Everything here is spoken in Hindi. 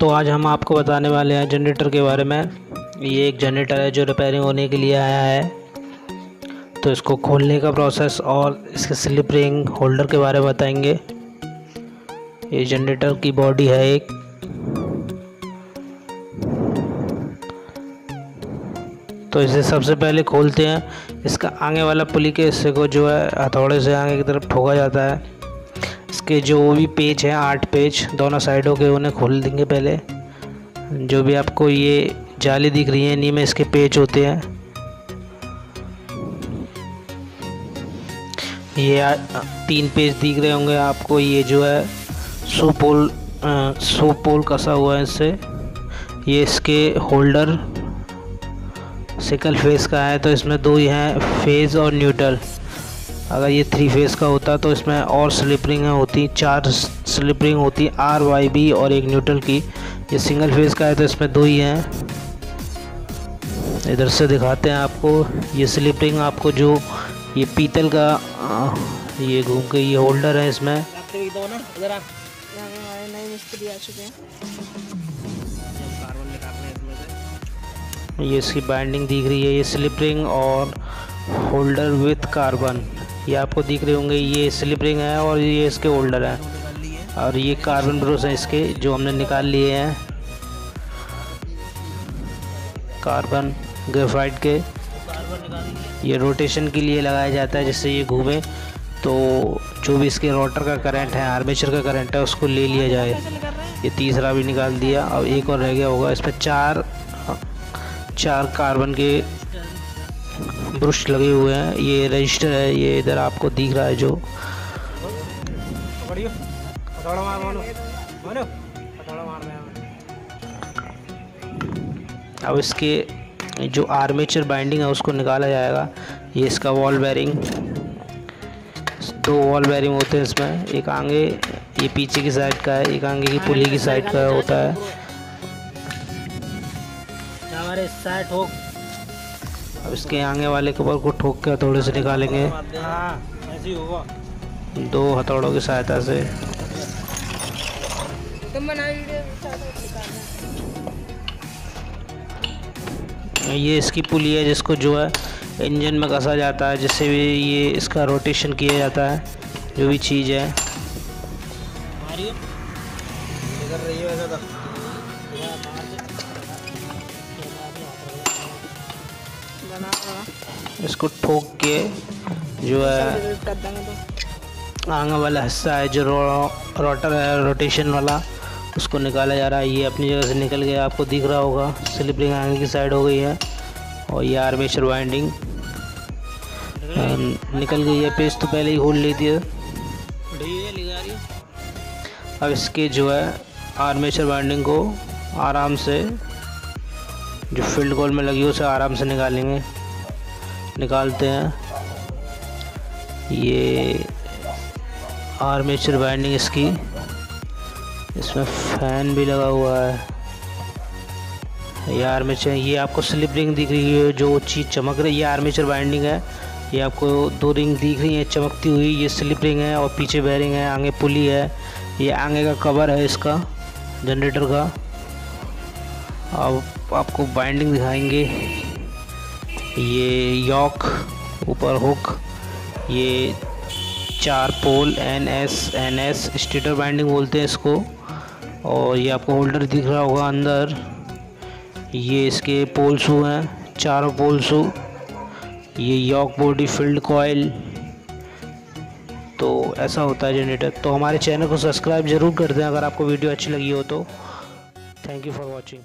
तो आज हम आपको बताने वाले हैं जनरेटर के बारे में। ये एक जनरेटर है जो रिपेयरिंग होने के लिए आया है। तो इसको खोलने का प्रोसेस और इसके स्लिप रिंग होल्डर के बारे में बताएँगे। ये जनरेटर की बॉडी है एक। तो इसे सबसे पहले खोलते हैं। इसका आगे वाला पुली के हिस्से को जो है हथौड़े से आगे की तरफ़ ठोका जाता है। इसके जो भी पेज हैं आठ पेज दोनों साइडों के उन्हें खोल देंगे पहले। जो भी आपको ये जाली दिख रही है, इन्हीं में इसके पेज होते हैं। ये तीन पेज दिख रहे होंगे आपको, ये जो है, सोपोल सोपोल कसा हुआ है इससे। ये इसके होल्डर सिकल फेस का है तो इसमें दो ही हैं फ़ेज़ और न्यूट्रल अगर ये थ्री फेस का होता तो इसमें और स्लिपरिंग होती, चार स्लिपरिंग होती आर वाई बी और एक न्यूट्रल की। ये सिंगल फेस का है तो इसमें दो ही हैं। इधर से दिखाते हैं आपको। ये स्लिपरिंग आपको जो ये पीतल का ये घूम के ये होल्डर है इसमें। ये इसकी बाइंडिंग दिख रही है, ये स्लिपरिंग और होल्डर विथ कार्बन ये आपको दिख रहे होंगे, ये स्लिप रिंग है और ये इसके होल्डर हैं। और ये कार्बन ब्रोस हैं इसके, जो हमने निकाल लिए हैं। कार्बन ग्रेफाइट के। ये रोटेशन के लिए लगाया जाता है जिससे ये घूमे। तो जो भी इसके रोटर का करंट है आर्मेचर का करंट है, उसको ले लिया जाए। ये तीसरा भी निकाल दिया। और एक और रह गया होगा। इसमें चार चार कार्बन के ब्रुश लगे हुए हैं। ये रजिस्टर है ये इधर आपको दिख रहा है जो। अब इसके जो आर्मेचर बाइंडिंग है उसको निकाला जाएगा। ये इसका वॉल बेरिंग दो वॉल बेरिंग होते हैं इसमें। एक आगे ये पीछे की साइड का है एक आगे की पुली की साइड का होता है। हमारे साइड ठोक अब इसके आगे वाले कवर को ठोक के हथौड़े से निकालेंगे। दो हथौड़ों की सहायता से। ये इसकी पुली है जिसको जो है इंजन में कसा जाता है जिससे भी ये इसका रोटेशन किया जाता है जो भी चीज़ है। इसको ठोक के जो है आगे वाला हिस्सा है जो रो, रोटर है रोटेशन वाला उसको निकाला जा रहा है। ये अपनी जगह से निकल गया आपको दिख रहा होगा। स्लिपरिंग आगे की साइड हो गई है और ये आर्मेचर वाइंडिंग निकल गई है पेज तो पहले ही होल लेती है अब इसके जो है आर्मेचर वाइंडिंग को आराम से जो फ़ील्ड गोल में लगी है उसे आराम से निकालेंगे। निकालते हैं। ये आर्मेचर बाइंडिंग इसकी। इसमें फ़ैन भी लगा हुआ है। ये आर्मेचर, ये आपको स्लिप रिंग दिख रही है, जो चीज़ चमक रही है। ये आर्मेचर बाइंडिंग है। ये आपको दो रिंग दिख रही है, चमकती हुई। ये स्लिप रिंग है और पीछे बैरिंग है, आगे पुली है। ये आगे का कवर है इसका, जनरेटर का। अब आपको बाइंडिंग दिखाएँगे। ये यॉक, ऊपर हुक, ये चार pole, N S N S stator winding बोलते हैं इसको, और ये आपको होल्डर दिख रहा होगा अंदर, ये इसके पोल शू हैं, चारों पोल शू, ये यॉक बॉडी फ़ील्ड कॉयल तो ऐसा होता है जनरेटर तो हमारे चैनल को सब्सक्राइब ज़रूर कर दें अगर आपको वीडियो अच्छी लगी हो तो। Thank you for watching.